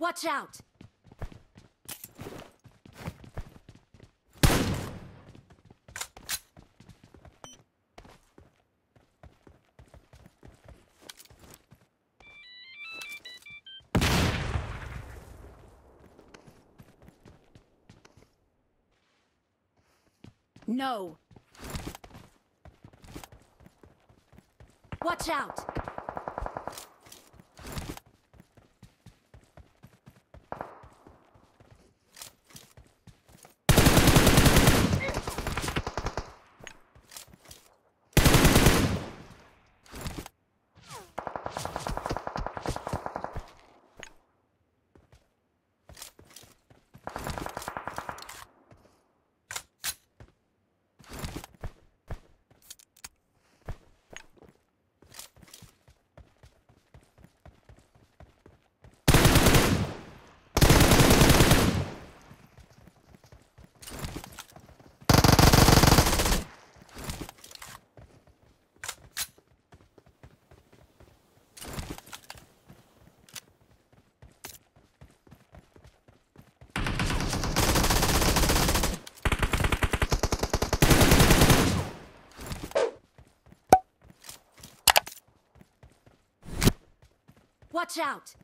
Watch out! No. Watch out! Watch out!